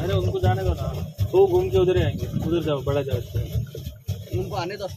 अरे उनको जाने दो ना। वो घूम के उधर ही आएँगे। उधर जाओ, बड़ा जगह उनको आने दो।